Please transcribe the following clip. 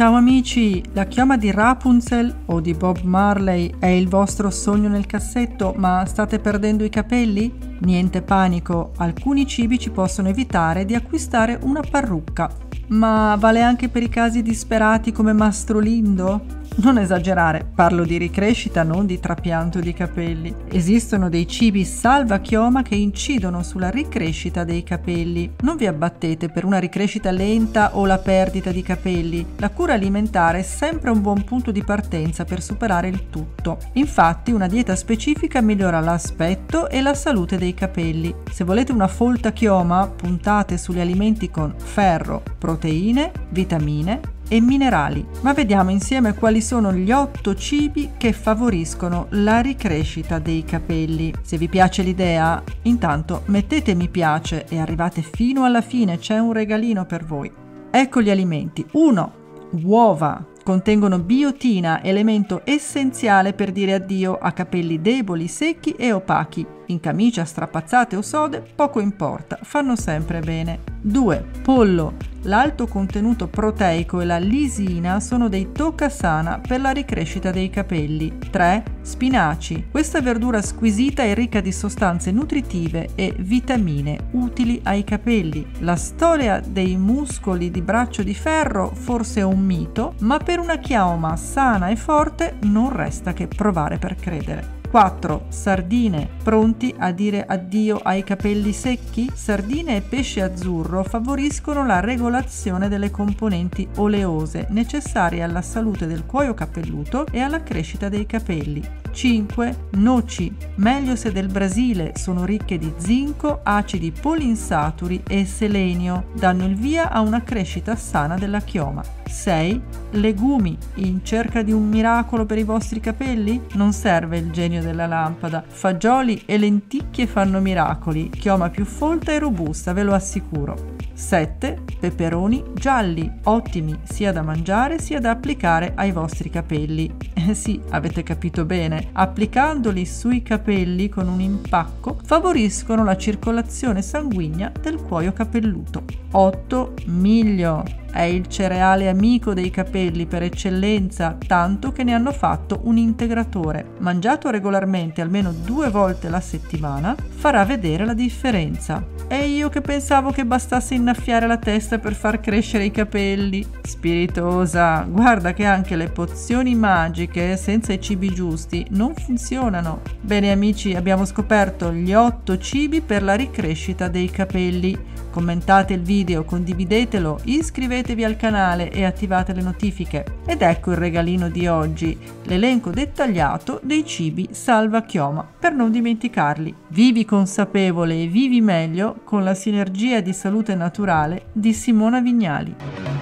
Ciao amici, la chioma di Rapunzel o di Bob Marley è il vostro sogno nel cassetto, ma state perdendo i capelli? Niente panico, alcuni cibi ci possono evitare di acquistare una parrucca. Ma vale anche per i casi disperati come Mastro Lindo? Non esagerare, parlo di ricrescita, non di trapianto di capelli. Esistono dei cibi salva chioma che incidono sulla ricrescita dei capelli. Non vi abbattete per una ricrescita lenta o la perdita di capelli. La cura alimentare è sempre un buon punto di partenza per superare il tutto. Infatti, una dieta specifica migliora l'aspetto e la salute dei capelli. Se volete una folta chioma, puntate sugli alimenti con ferro, proteine, vitamine e minerali. Ma vediamo insieme quali sono gli 8 cibi che favoriscono la ricrescita dei capelli. Se vi piace l'idea, intanto mettete mi piace e arrivate fino alla fine, c'è un regalino per voi. Ecco gli alimenti. 1. Uova. Contengono biotina, elemento essenziale per dire addio a capelli deboli, secchi e opachi. In camicia, strapazzate o sode, poco importa, fanno sempre bene. 2. Pollo. L'alto contenuto proteico e la lisina sono dei toccasana per la ricrescita dei capelli. 3. Spinaci. Questa verdura squisita è ricca di sostanze nutritive e vitamine utili ai capelli. La storia dei muscoli di braccio di ferro forse è un mito, ma per una chioma sana e forte non resta che provare per credere. 4. Sardine. Pronti a dire addio ai capelli secchi? Sardine e pesce azzurro favoriscono la regolazione delle componenti oleose necessarie alla salute del cuoio capelluto e alla crescita dei capelli. 5. Noci. Meglio se del Brasile sono ricche di zinco, acidi polinsaturi e selenio. Danno il via a una crescita sana della chioma. 6. Legumi. In cerca di un miracolo per i vostri capelli? Non serve il genio della lampada. Fagioli e lenticchie fanno miracoli. Chioma più folta e robusta, ve lo assicuro. 7. Peperoni gialli, ottimi sia da mangiare sia da applicare ai vostri capelli. Eh sì, avete capito bene, applicandoli sui capelli con un impacco favoriscono la circolazione sanguigna del cuoio capelluto. 8. Miglio è il cereale amico dei capelli per eccellenza, tanto che ne hanno fatto un integratore. Mangiato regolarmente almeno due volte la settimana, farà vedere la differenza. E io che pensavo che bastasse innaffiare la testa per far crescere i capelli. Spiritosa, guarda che anche le pozioni magiche senza i cibi giusti non funzionano. Bene amici, abbiamo scoperto gli 8 cibi per la ricrescita dei capelli. Commentate il video, condividetelo, iscrivetevi al canale e attivate le notifiche. Ed ecco il regalino di oggi, l'elenco dettagliato dei cibi salva chioma, per non dimenticarli. Vivi consapevole e vivi meglio con la sinergia di salute naturale di Simona Vignali.